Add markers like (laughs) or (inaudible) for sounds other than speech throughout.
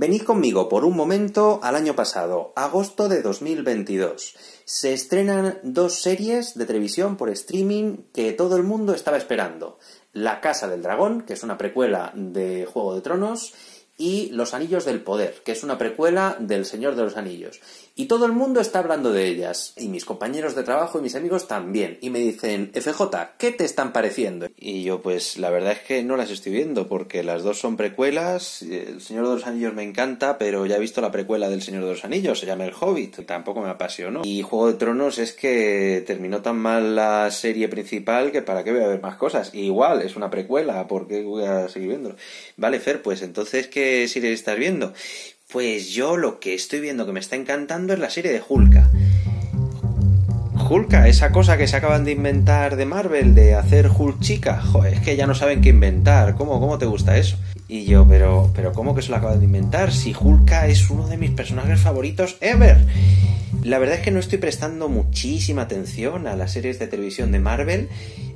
Venid conmigo por un momento al año pasado, agosto de 2022. Se estrenan dos series de televisión por streaming que todo el mundo estaba esperando. La Casa del Dragón, que es una precuela de Juego de Tronos, y Los Anillos del Poder, que es una precuela del Señor de los Anillos. Y todo el mundo está hablando de ellas, y mis compañeros de trabajo y mis amigos también, y me dicen, FJ, ¿qué te están pareciendo? Y yo, pues la verdad es que no las estoy viendo, porque las dos son precuelas, El Señor de los Anillos me encanta, pero ya he visto la precuela del Señor de los Anillos, se llama El Hobbit, tampoco me apasionó. Y Juego de Tronos es que terminó tan mal la serie principal que para qué voy a ver más cosas. igual, es una precuela, ¿por qué voy a seguir viéndolo? Vale, Fer, pues entonces, ¿qué serie estás viendo? Pues yo lo que estoy viendo que me está encantando es la serie de Hulka. Hulka, esa cosa que se acaban de inventar de Marvel, de hacer Hulk chica, joder, es que ya no saben qué inventar. ¿Cómo, cómo te gusta eso? Y yo, pero, pero ¿cómo que se lo acaban de inventar? Si Hulka es uno de mis personajes favoritos ever. La verdad es que no estoy prestando muchísima atención a las series de televisión de Marvel.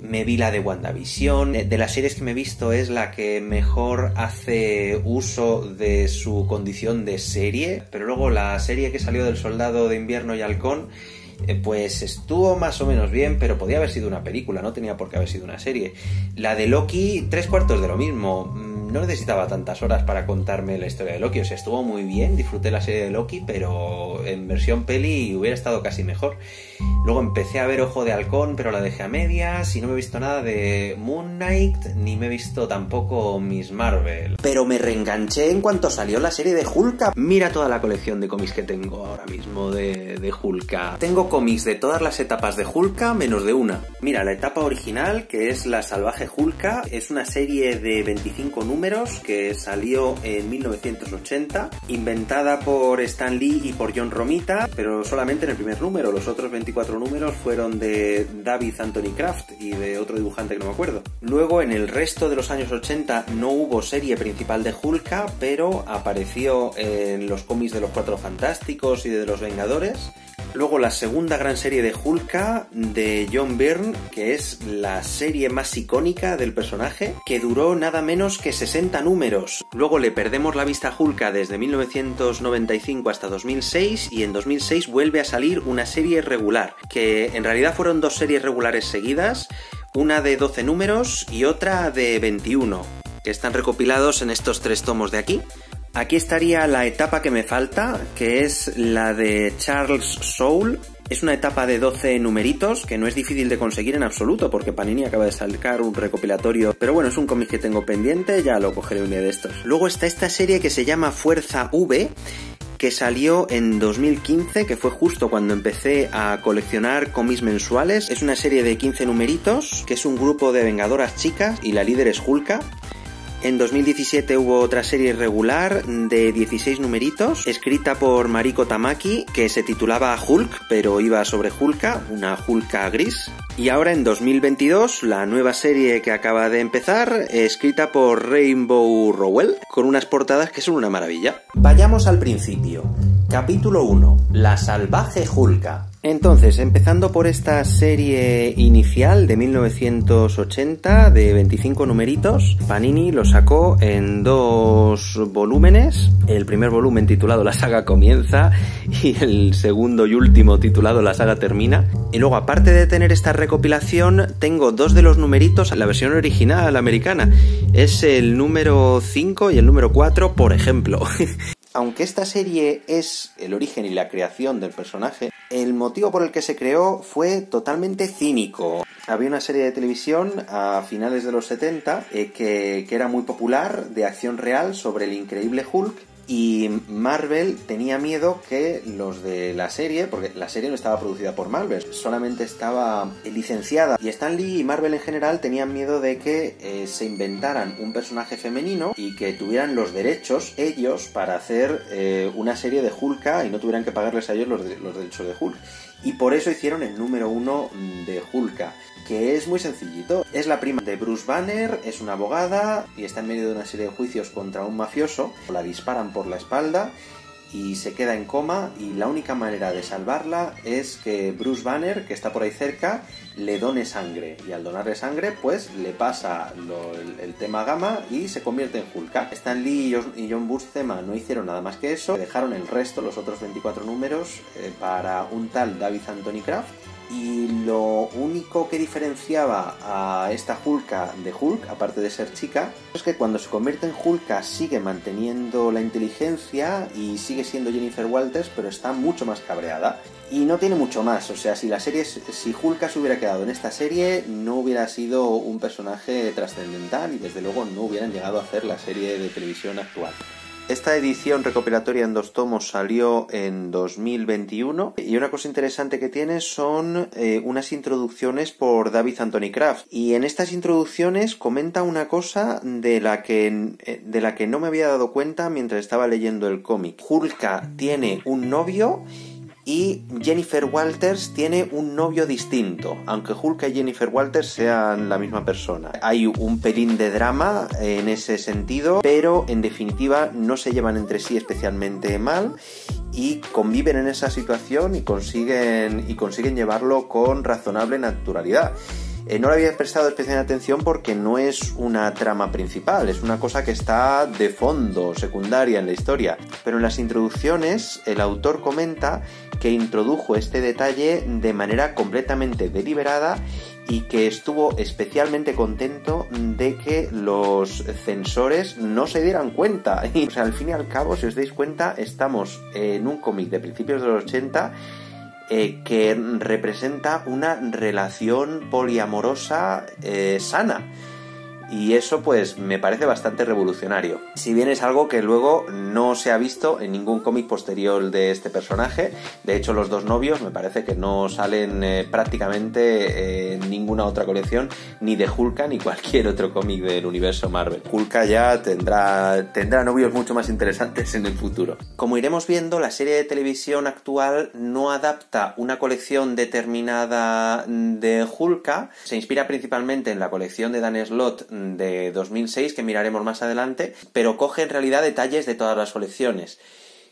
Me vi la de WandaVision. De las series que me he visto es la que mejor hace uso de su condición de serie. Pero luego la serie que salió del Soldado de Invierno y Halcón eh, pues estuvo más o menos bien, pero podía haber sido una película, no tenía por qué haber sido una serie. La de Loki, tres cuartos de lo mismo. No necesitaba tantas horas para contarme la historia de Loki, o sea, estuvo muy bien, disfruté la serie de Loki, pero en versión peli hubiera estado casi mejor. Luego empecé a ver Ojo de Halcón, pero la dejé a medias y no me he visto nada de Moon Knight, ni me he visto tampoco Miss Marvel. Pero me reenganché en cuanto salió la serie de Hulka. Mira toda la colección de cómics que tengo ahora mismo de, de Hulka. Tengo cómics de todas las etapas de Hulka menos de una. Mira, la etapa original, que es La Salvaje Hulka, es una serie de 25 números que salió en 1980, inventada por Stan Lee y por John Romita, pero solamente en el primer número. Los otros 24 números fueron de David Anthony Kraft y de otro dibujante que no me acuerdo. Luego, en el resto de los años 80 no hubo serie principal de Hulka, pero apareció en los cómics de los Cuatro Fantásticos y de los Vengadores. Luego la segunda gran serie de Hulka de John Byrne, que es la serie más icónica del personaje, que duró nada menos que 60 números. Luego le perdemos la vista a Hulka desde 1995 hasta 2006 y en 2006 vuelve a salir una serie regular, que en realidad fueron dos series regulares seguidas, una de 12 números y otra de 21, que están recopilados en estos tres tomos de aquí. Aquí estaría la etapa que me falta, que es la de Charles Soule. Es una etapa de 12 numeritos que no es difícil de conseguir en absoluto porque Panini acaba de sacar un recopilatorio. Pero bueno, es un cómic que tengo pendiente, ya lo cogeré un de estos. Luego está esta serie que se llama Fuerza V que salió en 2015, que fue justo cuando empecé a coleccionar cómics mensuales. Es una serie de 15 numeritos, que es un grupo de vengadoras chicas y la líder es Hulka. En 2017 hubo otra serie regular de 16 numeritos, escrita por Mariko Tamaki, que se titulaba Hulk, pero iba sobre Hulka, una Hulka gris. Y ahora en 2022, la nueva serie que acaba de empezar, escrita por Rainbow Rowell, con unas portadas que son una maravilla. Vayamos al principio. Capítulo 1. La salvaje Hulka. Entonces, empezando por esta serie inicial de 1980 de 25 numeritos, Panini lo sacó en dos volúmenes. El primer volumen titulado La saga comienza (laughs) y el segundo y último titulado La saga termina. Y luego, aparte de tener esta recopilación, tengo dos de los numeritos, la versión original americana. Es el número 5 y el número 4, por ejemplo. (laughs) Aunque esta serie es el origen y la creación del personaje, el motivo por el que se creó fue totalmente cínico. Había una serie de televisión a finales de los 70 eh, que, que era muy popular, de acción real, sobre el increíble Hulk, y Marvel tenía miedo que los de la serie, porque la serie no estaba producida por Marvel, solamente estaba licenciada. Y Stan Lee y Marvel en general tenían miedo de que eh, se inventaran un personaje femenino y que tuvieran los derechos ellos para hacer eh, una serie de Hulk y no tuvieran que pagarles a ellos los, los derechos de Hulk. Y por eso hicieron el número uno de Hulk que es muy sencillito. Es la prima de Bruce Banner, es una abogada y está en medio de una serie de juicios contra un mafioso. La disparan por la espalda y se queda en coma y la única manera de salvarla es que Bruce Banner, que está por ahí cerca, le done sangre y al donarle sangre pues le pasa el, tema gamma y se convierte en Hulk. Stan Lee y John Buscema no hicieron nada más que eso, dejaron el resto, los otros 24 números, eh, para un tal David Anthony Kraft y lo único que diferenciaba a esta Hulka de Hulk, aparte de ser chica, es que cuando se convierte en Hulka sigue manteniendo la inteligencia y sigue siendo Jennifer Walters, pero está mucho más cabreada. Y no tiene mucho más, o sea, si la serie, si Hulka se hubiera quedado en esta serie, no hubiera sido un personaje trascendental y desde luego no hubieran llegado a hacer la serie de televisión actual. Esta edición recopilatoria en dos tomos salió en 2021 y una cosa interesante que tiene son eh, unas introducciones por David Anthony Kraft y en estas introducciones comenta una cosa de la que eh, de la que no me había dado cuenta mientras estaba leyendo el cómic. Hulka tiene un novio Jennifer Walters tiene un novio distinto, aunque Hulk y Jennifer Walters sean la misma persona. Hay un pelín de drama en ese sentido, pero en definitiva no se llevan entre sí especialmente mal y conviven en esa situación y consiguen, y consiguen llevarlo con razonable naturalidad. Eh, no le había prestado especial atención porque no es una trama principal, es una cosa que está de fondo, secundaria en la historia. Pero en las introducciones el autor comenta que introdujo este detalle de manera completamente deliberada y que estuvo especialmente contento de que los censores no se dieran cuenta. (laughs) o sea, al fin y al cabo, si os dais cuenta, estamos en un cómic de principios de los 80 eh, que representa una relación poliamorosa eh, sana y eso pues me parece bastante revolucionario. Si bien es algo que luego no se ha visto en ningún cómic posterior de este personaje, de hecho los dos novios me parece que no salen eh, prácticamente en ninguna otra colección ni de Hulka ni cualquier otro cómic del universo Marvel. Hulka ya tendrá, tendrá novios mucho más interesantes en el futuro. Como iremos viendo, la serie de televisión actual no adapta una colección determinada de Hulka, se inspira principalmente en la colección de Dan Slott de 2006 que miraremos más adelante, pero coge en realidad detalles de todas las colecciones.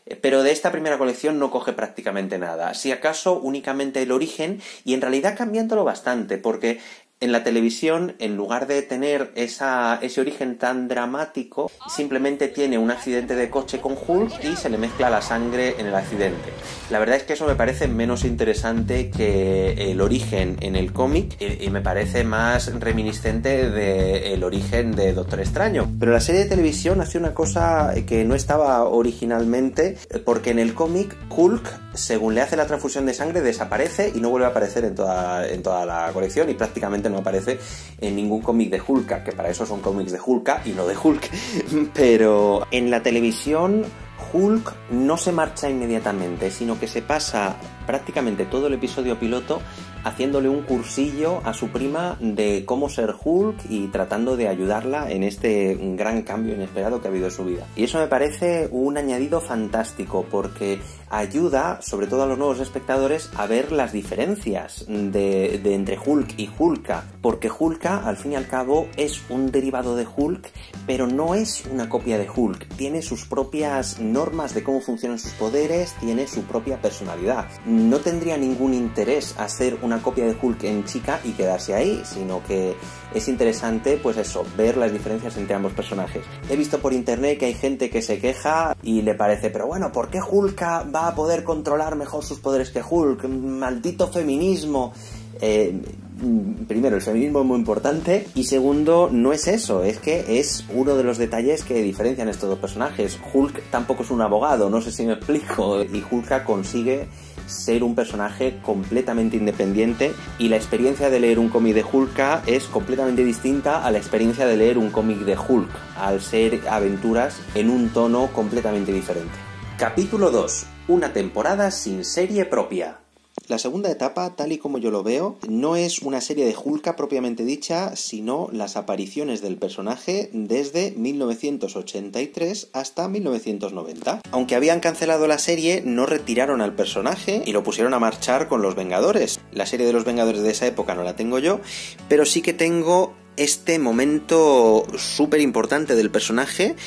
Eh, pero de esta primera colección no coge prácticamente nada, si acaso únicamente el origen y en realidad cambiándolo bastante, porque en la televisión, en lugar de tener ese origen tan dramático, simplemente tiene un accidente de coche con Hulk y se le mezcla la sangre en el accidente. La verdad es que eso me parece menos interesante que el origen en el cómic y, me parece más reminiscente del origen de Doctor Extraño. Pero la serie de televisión hace una cosa que no estaba originalmente, porque en el cómic Hulk, según le hace la transfusión de sangre, desaparece y no vuelve a aparecer en toda, en toda la colección y prácticamente no aparece en ningún cómic de Hulk, que para eso son cómics de Hulk y no de Hulk. (laughs) Pero en la televisión Hulk no se marcha inmediatamente, sino que se pasa prácticamente todo el episodio piloto haciéndole un cursillo a su prima de cómo ser Hulk y tratando de ayudarla en este gran cambio inesperado que ha habido en su vida. Y eso me parece un añadido fantástico porque ayuda, sobre todo a los nuevos espectadores, a ver las diferencias de, entre Hulk y Hulka. Porque Hulka, al fin y al cabo, es un derivado de Hulk, pero no es una copia de Hulk. Tiene sus propias normas de cómo funcionan sus poderes, tiene su propia personalidad. No tendría ningún interés hacer una copia de Hulk en chica y quedarse ahí, sino que es interesante, pues eso, ver las diferencias entre ambos personajes. He visto por internet que hay gente que se queja y le parece, pero bueno, ¿por qué Hulk va a poder controlar mejor sus poderes que Hulk? Maldito feminismo. Eh, primero, el feminismo es muy importante y segundo, no es eso, es que es uno de los detalles que diferencian estos dos personajes. Hulk tampoco es un abogado, no sé si me explico, y Hulk consigue ser un personaje completamente independiente y la experiencia de leer un cómic de Hulk es completamente distinta a la experiencia de leer un cómic de Hulk, al ser aventuras en un tono completamente diferente. Capítulo 2. Una temporada sin serie propia. La segunda etapa, tal y como yo lo veo, no es una serie de Hulka propiamente dicha, sino las apariciones del personaje desde 1983 hasta 1990. Aunque habían cancelado la serie, no retiraron al personaje y lo pusieron a marchar con los Vengadores. La serie de los Vengadores de esa época no la tengo yo, pero sí que tengo este momento súper importante del personaje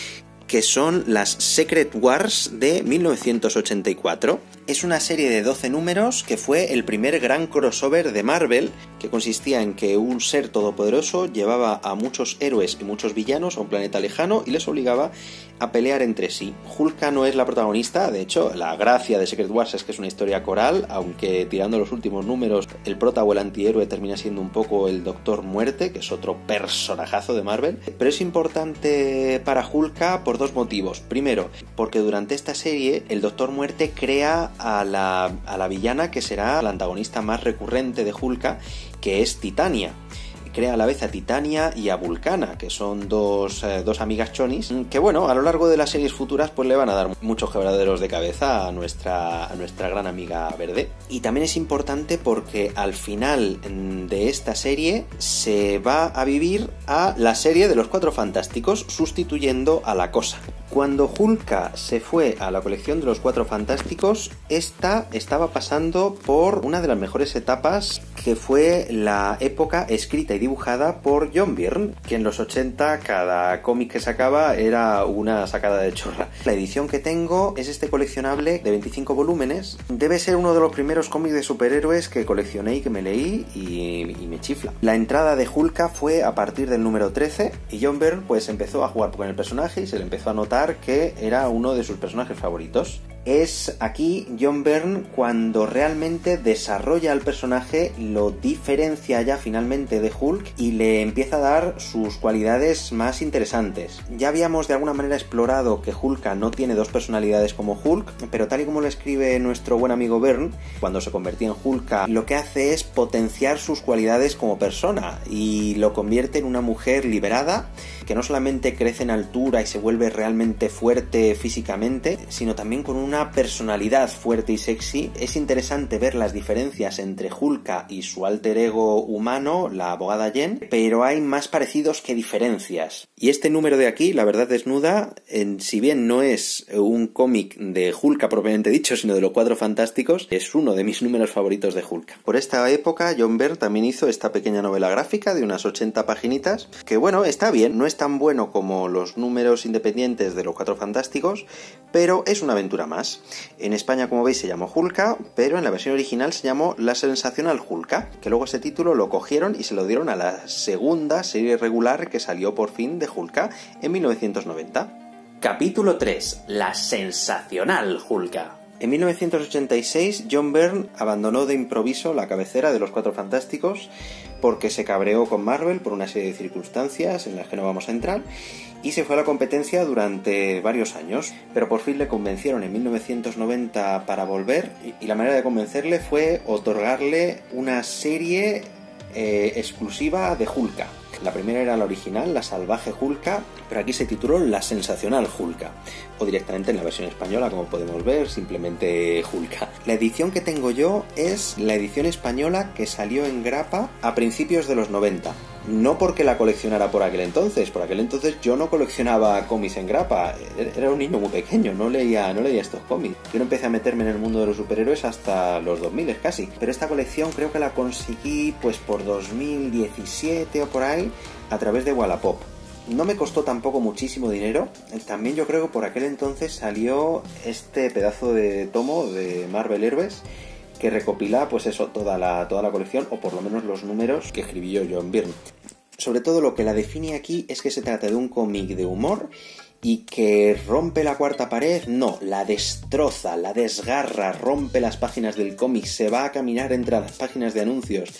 que son las Secret Wars de 1984. Es una serie de 12 números que fue el primer gran crossover de Marvel, que consistía en que un ser todopoderoso llevaba a muchos héroes y muchos villanos a un planeta lejano y les obligaba a pelear entre sí. Hulka no es la protagonista, de hecho, la gracia de Secret Wars es que es una historia coral, aunque tirando los últimos números, el prota o el antihéroe termina siendo un poco el Doctor Muerte, que es otro personajazo de Marvel. Pero es importante para Hulka por dos motivos. Primero, porque durante esta serie el Doctor Muerte crea a la, villana que será la antagonista más recurrente de Hulka, que es Titania crea a la vez a Titania y a Vulcana, que son dos, eh, dos amigas chonis, que bueno, a lo largo de las series futuras pues le van a dar muchos quebraderos de cabeza a nuestra, a nuestra gran amiga verde. Y también es importante porque al final de esta serie se va a vivir a la serie de los Cuatro Fantásticos sustituyendo a la cosa. Cuando Hulka se fue a la colección de los Cuatro Fantásticos, esta estaba pasando por una de las mejores etapas que fue la época escrita y dibujada por John Byrne, que en los 80 cada cómic que sacaba era una sacada de chorra. La edición que tengo es este coleccionable de 25 volúmenes. Debe ser uno de los primeros cómics de superhéroes que coleccioné y que me leí y, me chifla. La entrada de Hulka fue a partir del número 13 y John Byrne pues empezó a jugar con el personaje y se le empezó a notar que era uno de sus personajes favoritos es aquí John Byrne cuando realmente desarrolla al personaje, lo diferencia ya finalmente de Hulk y le empieza a dar sus cualidades más interesantes. Ya habíamos de alguna manera explorado que Hulk no tiene dos personalidades como Hulk, pero tal y como lo escribe nuestro buen amigo Byrne, cuando se convertía en Hulk, lo que hace es potenciar sus cualidades como persona y lo convierte en una mujer liberada que no solamente crece en altura y se vuelve realmente fuerte físicamente, sino también con una personalidad fuerte y sexy, es interesante ver las diferencias entre Hulka y su alter ego humano, la abogada Jen, pero hay más parecidos que diferencias. Y este número de aquí, la verdad desnuda, en, si bien no es un cómic de Hulka propiamente dicho, sino de los cuatro fantásticos, es uno de mis números favoritos de Hulka. Por esta época, John Byrne también hizo esta pequeña novela gráfica de unas 80 paginitas, que bueno, está bien, no es tan bueno como los números independientes de los cuatro fantásticos, pero es una aventura más. En España, como veis, se llamó Hulka, pero en la versión original se llamó La Sensacional Hulka, que luego ese título lo cogieron y se lo dieron a la segunda serie regular que salió por fin de Hulka en 1990. Capítulo 3. La Sensacional Hulka. En 1986, John Byrne abandonó de improviso la cabecera de los Cuatro Fantásticos porque se cabreó con Marvel por una serie de circunstancias en las que no vamos a entrar y se fue a la competencia durante varios años, pero por fin le convencieron en 1990 para volver y la manera de convencerle fue otorgarle una serie eh, exclusiva de Hulka. La primera era la original, la salvaje Hulka, pero aquí se tituló La sensacional Hulka, o directamente en la versión española, como podemos ver, simplemente Hulka. La edición que tengo yo es la edición española que salió en grapa a principios de los 90 no porque la coleccionara por aquel entonces, por aquel entonces yo no coleccionaba cómics en grapa, era un niño muy pequeño, no leía, no leía estos cómics. Yo no empecé a meterme en el mundo de los superhéroes hasta los 2000 casi, pero esta colección creo que la conseguí pues por 2017 o por ahí a través de Wallapop. No me costó tampoco muchísimo dinero. También yo creo que por aquel entonces salió este pedazo de tomo de Marvel Heroes que recopila pues eso, toda la, toda la colección o por lo menos los números que escribió John Byrne. Sobre todo lo que la define aquí es que se trata de un cómic de humor y que rompe la cuarta pared, no, la destroza, la desgarra, rompe las páginas del cómic, se va a caminar entre las páginas de anuncios.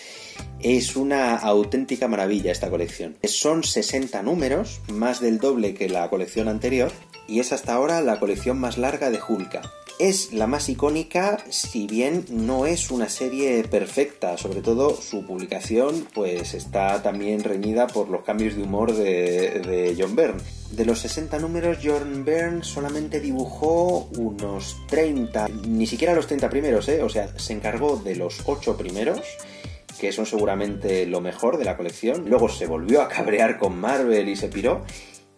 Es una auténtica maravilla esta colección. Son 60 números, más del doble que la colección anterior, y es hasta ahora la colección más larga de Hulka. Es la más icónica, si bien no es una serie perfecta, sobre todo su publicación pues está también reñida por los cambios de humor de, John Byrne. De los 60 números, John Byrne solamente dibujó unos 30, ni siquiera los 30 primeros, ¿eh? o sea, se encargó de los 8 primeros que son seguramente lo mejor de la colección. Luego se volvió a cabrear con Marvel y se piró.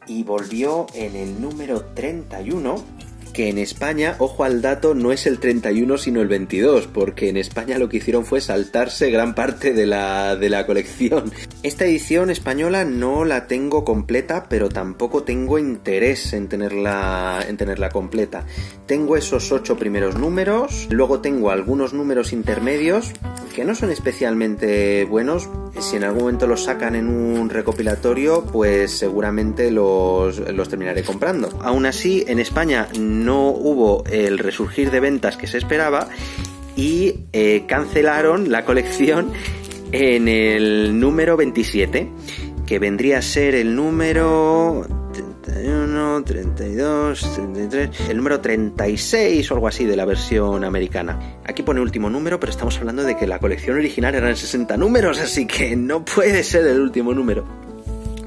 Y volvió en el número 31 que en España, ojo al dato, no es el 31 sino el 22, porque en España lo que hicieron fue saltarse gran parte de la, de la colección. Esta edición española no la tengo completa, pero tampoco tengo interés en tenerla, en tenerla completa. Tengo esos ocho primeros números, luego tengo algunos números intermedios que no son especialmente buenos. Si en algún momento los sacan en un recopilatorio, pues seguramente los, los terminaré comprando. Aún así, en España no hubo el resurgir de ventas que se esperaba y eh, cancelaron la colección en el número 27, que vendría a ser el número 31, 32, 33, el número 36 o algo así de la versión americana. Aquí pone último número, pero estamos hablando de que la colección original eran 60 números, así que no puede ser el último número.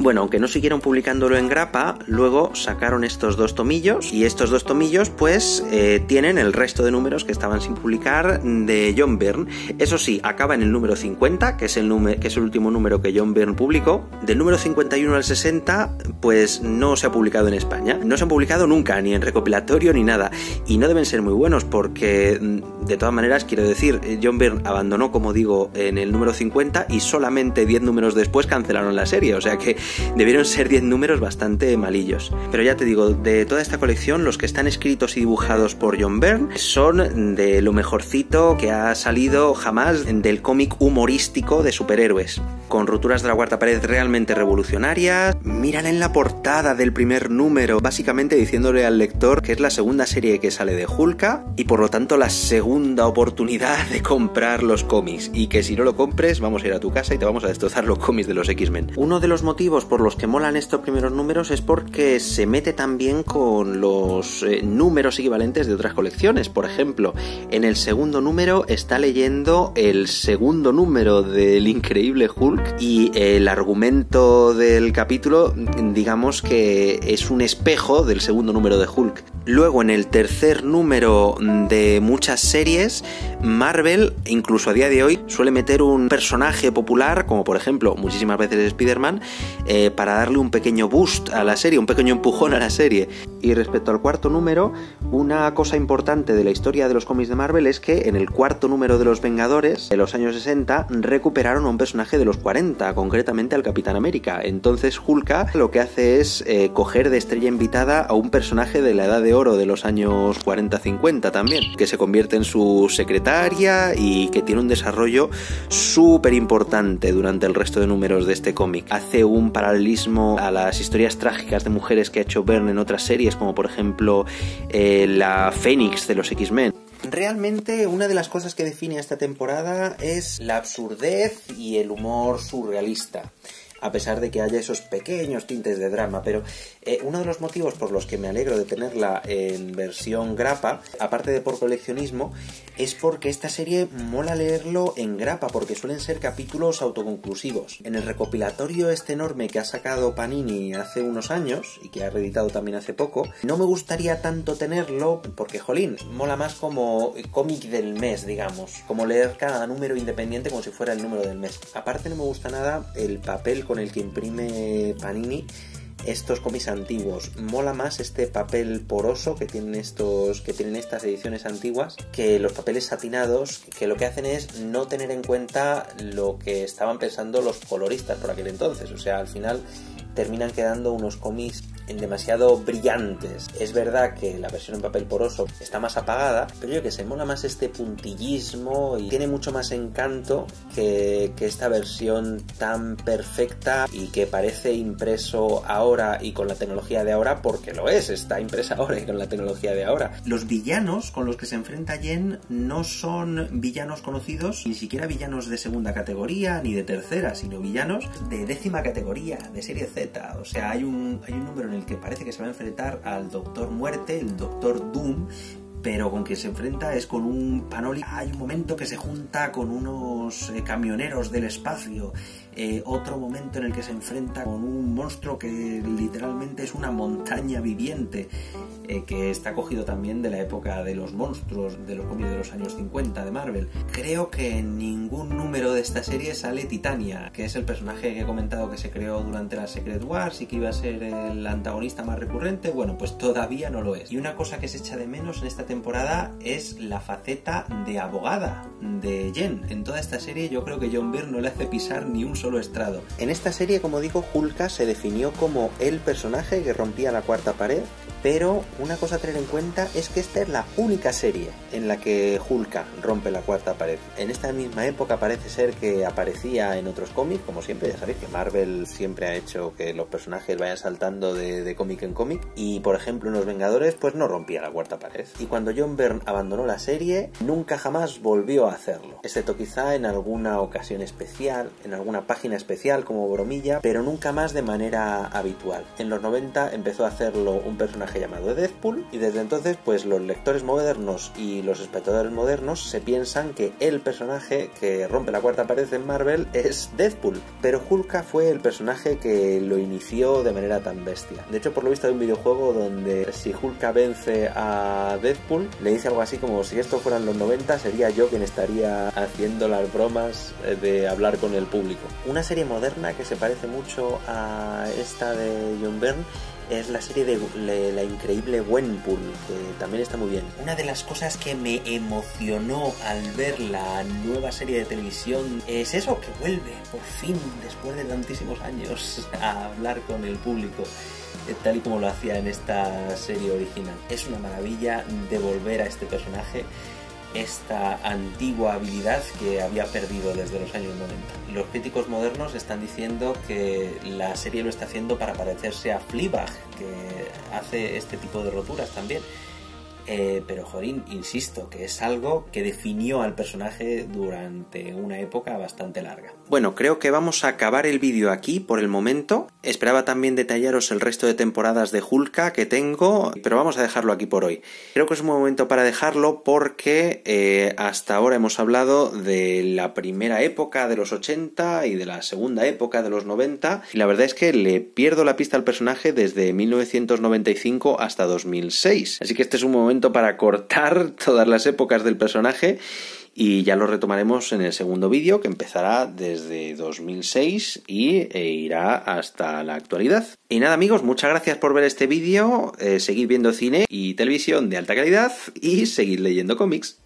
Bueno, aunque no siguieron publicándolo en grapa, luego sacaron estos dos tomillos y estos dos tomillos pues eh, tienen el resto de números que estaban sin publicar de John Byrne. Eso sí, acaba en el número 50, que es el, que es el último número que John Byrne publicó. Del número 51 al 60 pues no se ha publicado en España. No se han publicado nunca, ni en recopilatorio ni nada. Y no deben ser muy buenos porque mm, de todas maneras quiero decir, John Byrne abandonó como digo en el número 50 y solamente 10 números después cancelaron la serie. O sea que debieron ser 10 números bastante malillos. Pero ya te digo, de toda esta colección, los que están escritos y dibujados por John Byrne son de lo mejorcito que ha salido jamás del cómic humorístico de superhéroes. Con roturas de la cuarta pared realmente revolucionarias. Miran en la portada del primer número, básicamente diciéndole al lector que es la segunda serie que sale de Hulka y por lo tanto la segunda oportunidad de comprar los cómics. Y que si no lo compres, vamos a ir a tu casa y te vamos a destrozar los cómics de los X-Men. Uno de los motivos por los que molan estos primeros números es porque se mete también con los eh, números equivalentes de otras colecciones. Por ejemplo, en el segundo número está leyendo el segundo número del increíble Hulk y el argumento del capítulo, digamos que es un espejo del segundo número de Hulk. Luego, en el tercer número de muchas series, Marvel, incluso a día de hoy, suele meter un personaje popular, como por ejemplo muchísimas veces Spider-Man, eh, para darle un pequeño boost a la serie, un pequeño empujón a la serie. Y respecto al cuarto número, una cosa importante de la historia de los cómics de Marvel es que en el cuarto número de los Vengadores, de los años 60, recuperaron a un personaje de los 40, concretamente al Capitán América. Entonces Hulka lo que hace es eh, coger de estrella invitada a un personaje de la edad de oro de los años 40-50 también, que se convierte en su secretaria y que tiene un desarrollo súper importante durante el resto de números de este cómic. Hace un paralelismo a las historias trágicas de mujeres que ha hecho Byrne en otras series, como por ejemplo eh, la Fénix de los X-Men. Realmente una de las cosas que define esta temporada es la absurdez y el humor surrealista a pesar de que haya esos pequeños tintes de drama. Pero eh, uno de los motivos por los que me alegro de tenerla en versión grapa, aparte de por coleccionismo, es porque esta serie mola leerlo en grapa, porque suelen ser capítulos autoconclusivos. En el recopilatorio este enorme que ha sacado Panini hace unos años y que ha reeditado también hace poco, no me gustaría tanto tenerlo porque, jolín, mola más como cómic del mes, digamos, como leer cada número independiente como si fuera el número del mes. Aparte no me gusta nada el papel con el que imprime Panini estos cómics antiguos. Mola más este papel poroso que tienen estos que tienen estas ediciones antiguas que los papeles satinados que lo que hacen es no tener en cuenta lo que estaban pensando los coloristas por aquel entonces. O sea, al final terminan quedando unos cómics demasiado brillantes. Es verdad que la versión en papel poroso está más apagada, pero yo que sé, mola más este puntillismo y tiene mucho más encanto que, que esta versión tan perfecta y que parece impreso ahora y con la tecnología de ahora, porque lo es, está impresa (laughs) ahora y con la tecnología de ahora. Los villanos con los que se enfrenta Jen no son villanos conocidos, ni siquiera villanos de segunda categoría ni de tercera, sino villanos de décima categoría, de serie Z. O sea, hay un, hay un número en el que parece que se va a enfrentar al Doctor Muerte, el Doctor Doom, pero con que se enfrenta es con un panoli. Hay un momento que se junta con unos eh, camioneros del espacio eh, otro momento en el que se enfrenta con un monstruo que literalmente es una montaña viviente, eh, que está cogido también de la época de los monstruos, de los cómics de los años 50 de Marvel. Creo que en ningún número de esta serie sale Titania, que es el personaje que he comentado que se creó durante la Secret Wars y que iba a ser el antagonista más recurrente. Bueno, pues todavía no lo es. Y una cosa que se echa de menos en esta temporada es la faceta de abogada de Jen. En toda esta serie yo creo que John Byrne no le hace pisar ni un solo estrado. En esta serie, como digo, Hulka se definió como el personaje que rompía la cuarta pared pero una cosa a tener en cuenta es que esta es la única serie en la que Hulka rompe la cuarta pared. En esta misma época parece ser que aparecía en otros cómics, como siempre, ya sabéis que Marvel siempre ha hecho que los personajes vayan saltando de, cómic en cómic. Y por ejemplo en Los Vengadores pues no rompía la cuarta pared. Y cuando John Byrne abandonó la serie, nunca jamás volvió a hacerlo. Excepto quizá en alguna ocasión especial, en alguna página especial como bromilla, pero nunca más de manera habitual. En los 90 empezó a hacerlo un personaje llamado Deadpool y desde entonces pues los lectores modernos y los espectadores modernos se piensan que el personaje que rompe la cuarta pared en Marvel es Deadpool, pero Hulka fue el personaje que lo inició de manera tan bestia. De hecho por lo visto hay un videojuego donde si Hulka vence a Deadpool le dice algo así como si esto fueran los 90 sería yo quien estaría haciendo las bromas de hablar con el público. Una serie moderna que se parece mucho a esta de John Byrne es la serie de La Increíble Gwenpool, que también está muy bien. Una de las cosas que me emocionó al ver la nueva serie de televisión es eso, que vuelve por fin, después de tantísimos años, (laughs) a hablar con el público eh, tal y como lo hacía en esta serie original. Es una maravilla de volver a este personaje esta antigua habilidad que había perdido desde los años 90. Los críticos modernos están diciendo que la serie lo está haciendo para parecerse a Fleabag, que hace este tipo de roturas también. Eh, pero Jorín, insisto, que es algo que definió al personaje durante una época bastante larga. Bueno, creo que vamos a acabar el vídeo aquí por el momento. Esperaba también detallaros el resto de temporadas de Hulka que tengo, pero vamos a dejarlo aquí por hoy. Creo que es un momento para dejarlo porque eh, hasta ahora hemos hablado de la primera época de los 80 y de la segunda época de los 90 y la verdad es que le pierdo la pista al personaje desde 1995 hasta 2006. Así que este es un momento para cortar (laughs) todas las épocas del personaje y ya lo retomaremos en el segundo vídeo que empezará desde 2006 y e irá hasta la actualidad. Y nada amigos, muchas gracias por ver este vídeo, eh, seguid viendo cine y televisión de alta calidad y seguid leyendo cómics.